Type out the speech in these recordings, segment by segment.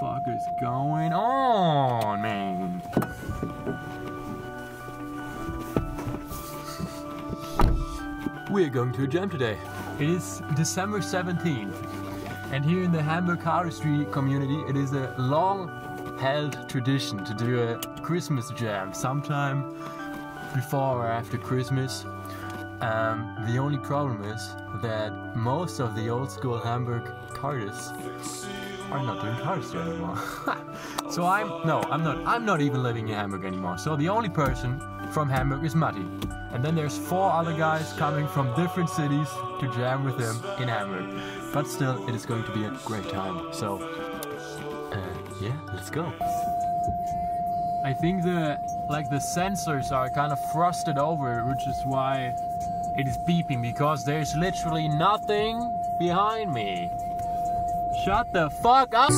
fuck is going on, man? We are going to a jam today. It is December 17th, and here in the Hamburg Artistry community, it is a long held tradition to do a Christmas jam sometime before or after Christmas. Um, the only problem is that most of the old school Hamburg artists are not doing artistry anymore. so I'm no, I'm not. I'm not even living in Hamburg anymore. So the only person from Hamburg is Matti, and then there's four other guys coming from different cities to jam with him in Hamburg. But still, it is going to be a great time. So uh, yeah, let's go. I think the like the sensors are kind of frosted over, which is why it is beeping because there's literally nothing behind me. Shut the fuck up!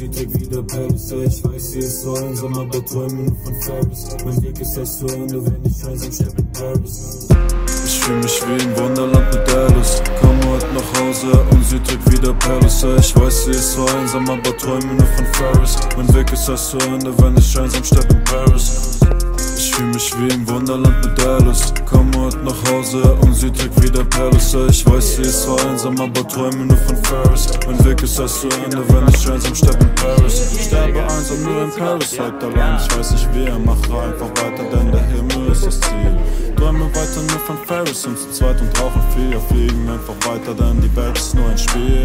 Sie trägt wieder Paris. Ja, ich weiß, sie ist so einsam, aber träume nur von Ferris. Mein Weg ist erst zu Ende, wenn ich einsam sterb in Paris. Ich fühl mich wie im Wunderland mit Alice. Komm heute nach Hause und sie trägt wieder Paris. Ich weiß, sie ist so einsam, aber träume nur von Ferris. Mein Weg ist erst zu Ende, wenn ich einsam sterb in Paris. Ich fühl mich wie im Wunderland mit Alice. Heute nach Hause und sie trägt wieder. Ja, ich weiß, sie ist so einsam, aber träume nur von Ferris. Mein Weg ist erst zu Ende, wenn ich einsam sterb in Paris. Ich sterbe einsam nur in Paris, halt allein. Ich weiß nicht wie, mache einfach weiter, denn der Himmel ist das Ziel. Träume weiter nur von Ferris, sind zu zweit und rauchen viel. Fliegen einfach weiter, denn die Welt ist nur ein Spiel.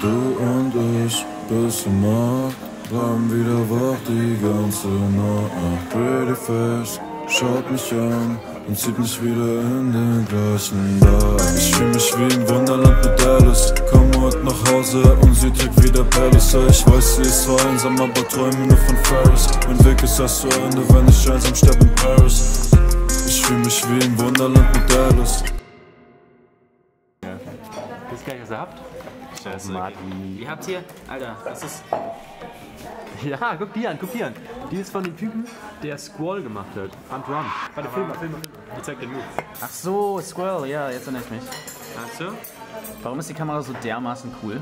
Du und ich, bis zum Nacht, bleiben wieder wach die ganze Nacht. Pretty face, schaut mich an und zieht mich wieder in den gleichen Bad. Ich fühl mich wie im Wunderland mit Alice. Komm heute nach Hause und sie trägt wieder Palace. Ich weiß, sie ist so einsam, aber träume nur von Ferris. Mein Weg ist erst zu Ende, wenn ich einsam sterb in Paris. Ich fühl mich wie im Wunderland mit Alice. Wisst gar nicht, was ihr habt? Scheiße. Matti. Ihr habt hier, Alter, das ist. Ja, guck die an, guck die an. Die ist von dem Typen, der Squall gemacht hat. Am Drum. Warte, film mal, film mal. Ich zeig den Move. Ach so, Squirrel, ja, jetzt erinnere ich mich. Hast du? Warum ist die Kamera so dermaßen cool?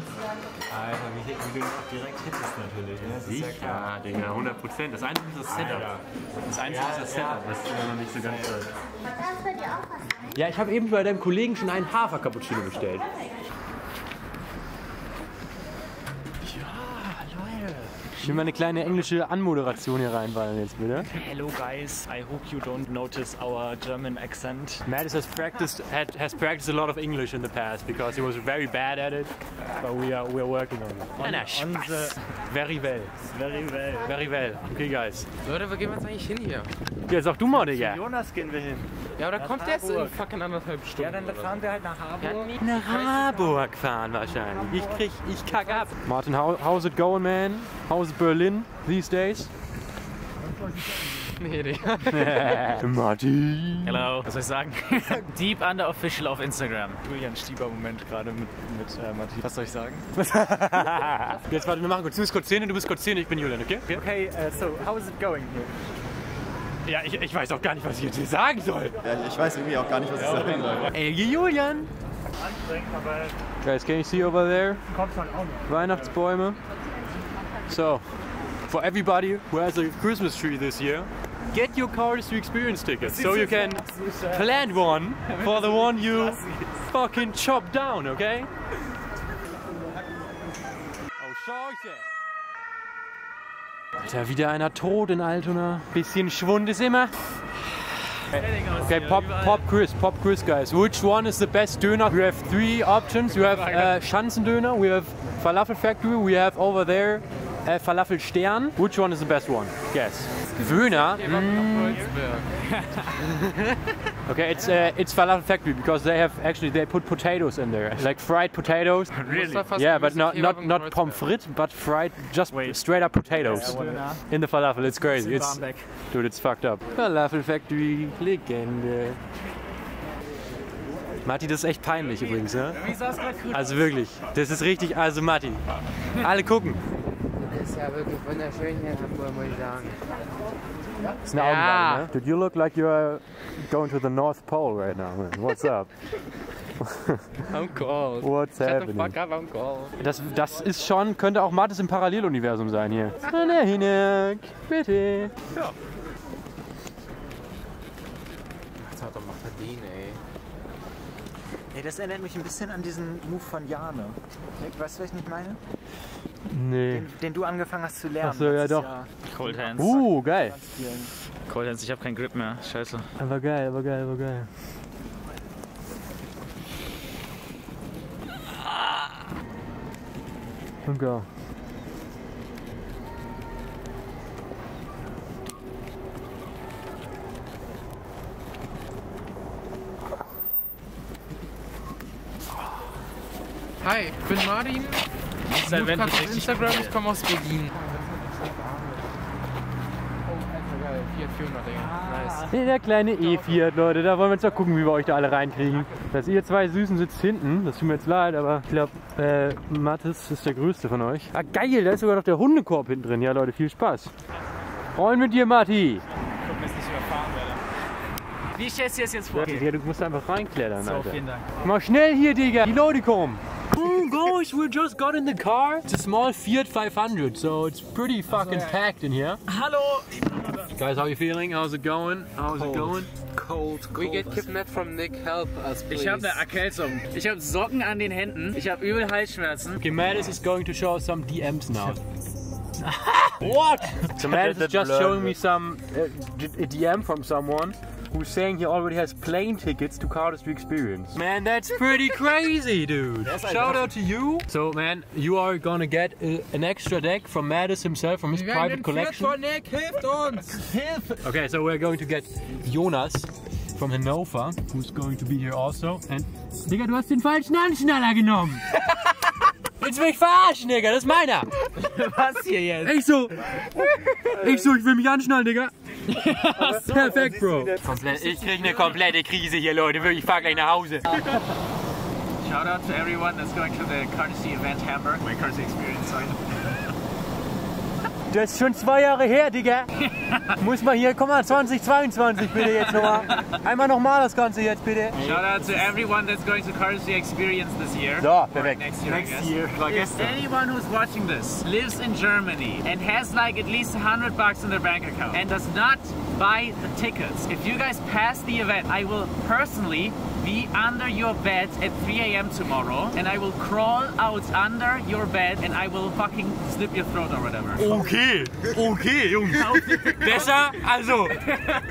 Alter, wie, wie du direkt hittest natürlich. Ne? Das ist ja Digga, 100 Prozent. Das einzige ist das Setup. Das einzige ist das Setup, was immer noch nicht so ganz sein? Ja, ich habe eben bei deinem Kollegen schon einen Hafer-Cappuccino bestellt. Ich will mal eine kleine englische Anmoderation hier reinballen jetzt, bitte. Hello guys, I hope you don't notice our German accent. Mattis has practiced had, has practiced a lot of English in the past because he was very bad at it, but we are we are working on it. On, on the Very well, very well. very well. Okay, guys. Leute, wo gehen wir jetzt eigentlich hin hier? Ja, sag du mal, Digga. Jonas gehen wir hin. Ja, aber da kommt erst in Harburg. fucking anderthalb Stunden. Ja, dann fahren wir halt nach. Harburg. Ja, Nach Harburg fahren wahrscheinlich. Ich krieg, ich kack ab. Martin, how, how's it going, man? How's Berlin these days? Nee, Digga. Martin. Hello. Was soll ich sagen? Deep Under Official auf Instagram. Julian Stieber Moment gerade mit, mit äh, Matthias. Was soll ich sagen? Jetzt warte, wir machen kurz. Du bist kurz 10 und du bist kurz 10, ich bin Julian, okay? okay? Okay, uh, so how is it going here? Ja, ich, ich weiß auch gar nicht, was ich jetzt hier sagen soll. Ja, ich weiß irgendwie auch gar nicht, was ich sagen soll. Ey, Julian. Anstrengend, aber Guys, can you see over there? kommt man auch noch. Weihnachtsbäume. So, for everybody who has a Christmas tree this year, get your Cars to Experience tickets so you can plant one for the one you fucking chop down, okay? Oh, Scheiße! Alter, wieder einer tot in Altona. Bisschen Schwund ist immer. Okay, pop, pop quiz, pop quiz, guys. Which one is the best döner? We have three options. We have uh, Schanzendöner, we have Falafel Factory, we have over there uh, Falafel Stern. Which one is the best one? Warten auf Kreuzberg. Okay, it's uh, it's falafel factory because they have actually they put potatoes in there, like fried potatoes. Really? Yeah, but not not not pommes frites, but fried just straight up potatoes in the falafel. It's crazy. It's dude, it's fucked up. Falafel factory, Legende. Matti, das ist echt peinlich übrigens, ja? Also wirklich, das ist richtig, also Matti, alle gucken. Das ist ja wirklich wunderschön hier in Hamburg, muss ich sagen. Das ist eine Ja. Augenweide, ne? Dude, you look like you're going to the North Pole right now, man. What's up? I'm cold. What's Shut the happening? fuck up, I'm cold. Das, das ist schon, könnte auch Mattes im Paralleluniversum sein hier. Hinek, bitte. Das hat doch mal verdient, ey. Ey, das erinnert mich ein bisschen an diesen Move von Jane. Weißt du, was ich nicht meine? Nee. Den, den du angefangen hast zu lernen. Ach so, ja, doch. Jahr. Cold Hands. Uh, geil. Cold Hands, ich habe keinen Grip mehr. Scheiße. Aber geil, aber geil, aber geil. Und go. Hi, ich bin Martin. Ich ist auf Instagram, ich komme aus Berlin. Oh, Alter, geil. Fiat 400, Digga. Nice. Der kleine E4, Leute, da wollen wir jetzt mal gucken, wie wir euch da alle reinkriegen. Das ihr zwei Süßen sitzt hinten, das tut mir jetzt leid, aber ich glaube, äh, Mathis ist der größte von euch. Ah, geil, da ist sogar noch der Hundekorb hinten drin. Ja, Leute, viel Spaß. Rollen mit dir, Matti. Wie stellst du das jetzt vor? Ja, du musst einfach reinklettern, So, Alter. vielen Dank. Mal schnell hier, Digga. Die Leute kommen. Oh gosh, we just got in the car. It's a small Fiat 500, so it's pretty fucking packed in here. Hello. Guys, how are you feeling? How's it going? How's it going? Cold, We get kidnapped from Nick, help us, please. Ich habe eine Erkältung. Ich habe Socken an den Händen. Ich habe übel Halsschmerzen. Okay, Mattis is going to show us some DMs now. what? So Mattis is just showing me some uh, d- a DM from someone who's saying he already has plane tickets to Cardistry Experience. Man, that's pretty crazy, dude. Shout out to you. So, man, you are gonna get uh, an extra deck from Mattis himself from his Wir werden private collection. von hilft uns! Okay, so we're going to get Jonas from Hannover, who's going to be here also. And Digga, du hast den falschen Anschnaller genommen. Willst du mich verarschen, Digga? Das ist meiner. Was hier jetzt? Ich so. Ich so, ich will mich anschnallen, Digga. Perfekt, Bro. Komplett, ich krieg eine komplette Krise hier, Leute. Wirklich, ich fahr gleich nach Hause. Shout out to everyone that's going to the Courtesy event Hamburg. My Courtesy experience, sorry. Das ist schon zwei Jahre her, Digga. Muss mal hier, komm mal, 2022 bitte jetzt nochmal. Einmal nochmal das Ganze jetzt, bitte. Shout out to everyone that's going to Courtesy experience this year. So, perfekt. Next year, I guess. year. If anyone who's watching this lives in Germany and has like at least 100 bucks in their bank account and does not buy the tickets, if you guys pass the event, I will personally be under your bed at 3 a.m. tomorrow and I will crawl out under your bed and I will fucking slip your throat or whatever. Okay, okay, Jungs. Besser, also,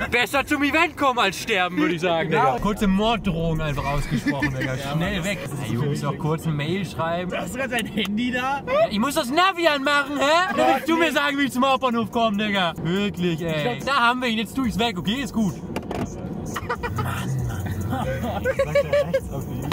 besser zum Event kommen als sterben, würde ich sagen, Digga. Kurze Morddrohung einfach ausgesprochen, Digga. Schnell weg. Hey, Jungs, noch kurz eine Mail schreiben. Hast du gerade dein Handy da? Ja, ich muss das Navi anmachen, hä? Dann willst du mir sagen, wie ich zum Hauptbahnhof komme, Digga. Wirklich, ey. Da haben wir ihn, jetzt tu ich's weg, okay? Ist gut.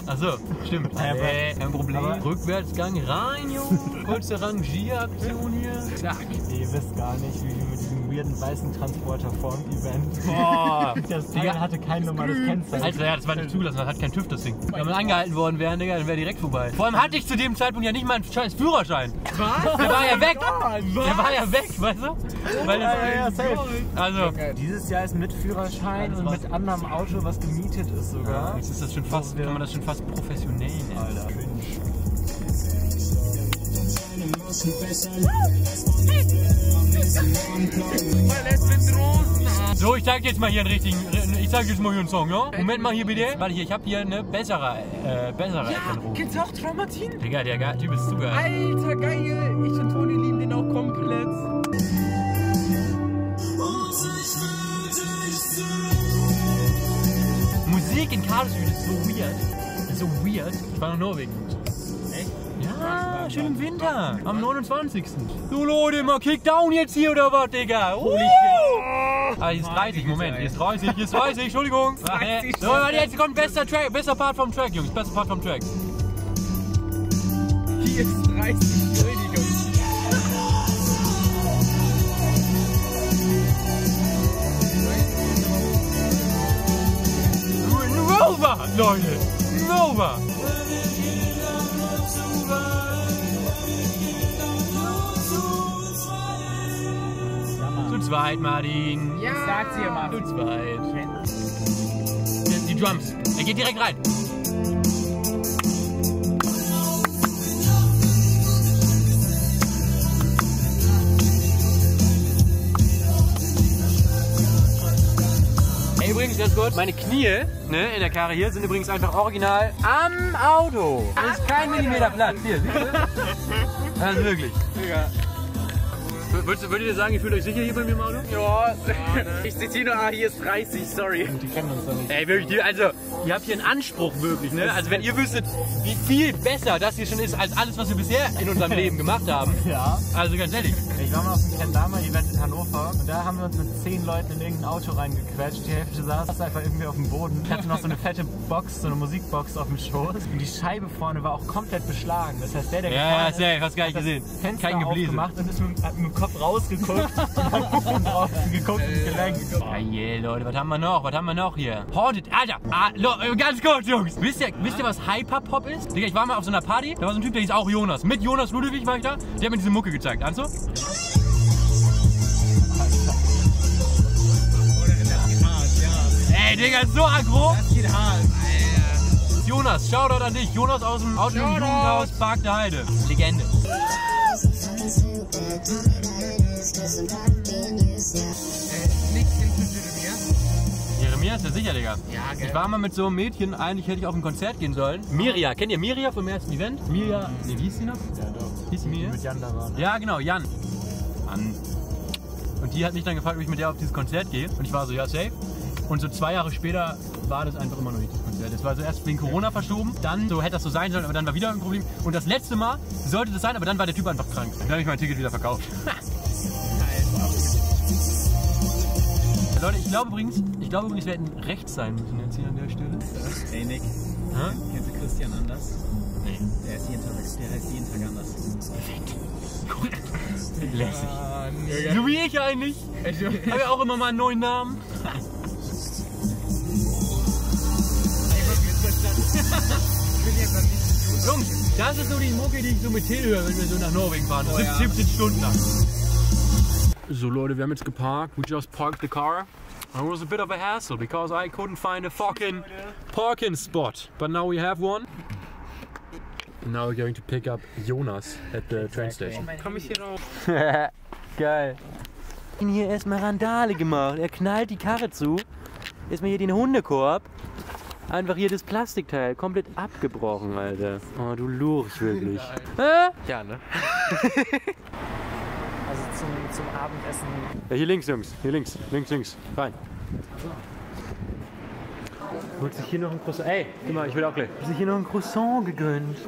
Achso, stimmt. Äh, kein Problem. Rückwärtsgang rein, Junge. Kurze Rangieraktion hier. Zack. Ihr wisst gar nicht, wie wir mit diesem weirden weißen Transporter vorm Event. Boah. Das Teil hatte kein normales Kennzeichen. Alter, ja, das war nicht zugelassen, das hat kein TÜV, das Ding. Wenn man angehalten worden wäre, Digga, dann wäre direkt vorbei. Vor allem hatte ich zu dem Zeitpunkt ja nicht mal einen scheiß Führerschein. Was? Der war ja weg. Der war ja weg, weißt du? Weil das, also, Dieses Jahr ist mit Führerschein und mit anderem Auto, was gemietet ist sogar. jetzt ist das schon fast, kann man das schon fast professionell nennen. Alter, So, ich zeig jetzt mal hier einen richtigen, ich zeig jetzt mal hier einen Song, ja? Moment mal hier bitte. Warte hier, ich habe hier eine bessere, äh, bessere. Kennst du auch Traumatin? Digga, der Typ ist zu geil. Alter, geil! Ich und Toni lieben den auch komplett. Musik in Karlsruhe ist so weird. So weird. Ich war nach Norwegen. Echt? Ja, schön im Winter. Am 29. So Leute, mal Kickdown jetzt hier oder was, Digga? Holy shit. Ah, hier ist 30, Moment. Hier ist 30, hier ist 30, Entschuldigung. Nee. So, warte, jetzt kommt bester Track, bester Part vom Track, Jungs. Bester Part vom Track. Hier ist 30, Entschuldigung. Nova, Leute. Nova. Zu zweit, Martin. Ja. Sagt sie immer. Zu zweit. Die Drums. Er geht direkt rein. Übrigens, ganz kurz, meine Knie ne, in der Karre hier sind übrigens einfach original am Auto. Das ist kein Millimeter Platz. Hier, siehst du? Also wirklich. Würdest, würdet ihr sagen, ihr fühlt euch sicher hier bei mir im Auto? Ja, ich zitiere nur, ah, hier ist 30, sorry. Die kennen uns doch nicht. Ey, wirklich, also, ihr habt hier einen Anspruch wirklich, ne? Also, wenn ihr wüsstet, wie viel besser das hier schon ist, als alles, was wir bisher in unserem Leben gemacht haben. Ja. Also, ganz ehrlich. Ich war mal auf dem Kendama-Event in Hannover und da haben wir uns mit zehn Leuten in irgendein Auto reingequetscht. Die Hälfte saß einfach irgendwie auf dem Boden. Ich hatte noch so eine fette Box, so eine Musikbox auf dem Schoß. Und die Scheibe vorne war auch komplett beschlagen. Das heißt, der, der Ja, gefahren ja, ist, hast gar nicht hat das gesehen. Fenster Kein Gebläse. aufgemacht und ist mit, hat mit dem Kopf rausgeguckt und hat von draußen geguckt und gelenkt. Yeah, Leute, was haben wir noch? Was haben wir noch hier? Haunted, Alter! Ah, lo, äh, ganz kurz, Jungs! Wisst ihr, wisst ihr, was Hyperpop ist? Digga, ich war mal auf so einer Party, da war so ein Typ, der hieß auch Jonas. Mit Jonas Ludwig war ich da, der hat mir diese Mucke gezeigt. Anso? Ey, Digga, ist so aggro! Das geht hart. Jonas, Shoutout an dich. Jonas aus dem Auto Jugendhaus Park der Heide. Legende. Jeremia ist ja sicher, Digga. Ja, gell. Ich war mal mit so einem Mädchen, eigentlich hätte ich auf ein Konzert gehen sollen. Miria, kennt ihr Miria vom ersten Event? Miria, nee, wie hieß sie noch? Ja, doch. Hieß sie Miria? Mit Jan da waren. Ja, genau, Jan. Mann. Und die hat mich dann gefragt, ob ich mit der auf dieses Konzert gehe. Und ich war so, ja, safe. Und so zwei Jahre später war das einfach immer noch nicht das Konzert. Das war so erst wegen Corona verschoben, dann so hätte das so sein sollen, aber dann war wieder ein Problem. Und das letzte Mal sollte das sein, aber dann war der Typ einfach krank. Dann habe ich mein Ticket wieder verkauft. Leute, ich glaube übrigens, ich glaube übrigens, wir hätten rechts sein müssen jetzt hier an der Stelle. Ey, Nick, Hä? kennst du Christian anders? Nee. Der ist jeden Tag, der heißt jeden Tag anders. Lässig. So wie ich eigentlich. Habe ja auch immer mal einen neuen Namen. Jungs, das ist so die Mucke, die ich so mit Till höre, wenn wir so nach Norwegen fahren. Das sind 17 Stunden lang. So Leute, wir haben jetzt geparkt. We just parked the car. It was a bit of a hassle because I couldn't find a fucking parking spot. But now we have one. And now we're going to pick up Jonas at the train station. Komm ich hier raus? Geil. Ihn hier erstmal Randale gemacht. Er knallt die Karre zu. Erstmal hier den Hundekorb. Einfach hier das Plastikteil komplett abgebrochen, Alter. Oh, du Lurch, wirklich. Hä? Ja, ne? Also zum, zum Abendessen. Ja, hier links, Jungs. Hier links. Links, links. Rein. Holt sich hier noch ein Croissant. Ey, guck mal, ich will auch gleich. Hat sich hier noch ein Croissant gegönnt.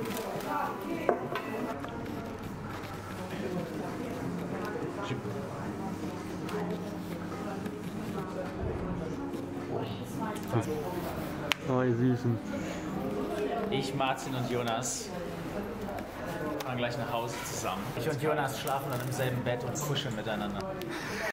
Ihr Süßen. Ich, Martin und Jonas fahren gleich nach Hause zusammen. Ich und Jonas schlafen dann im selben Bett und kuscheln miteinander.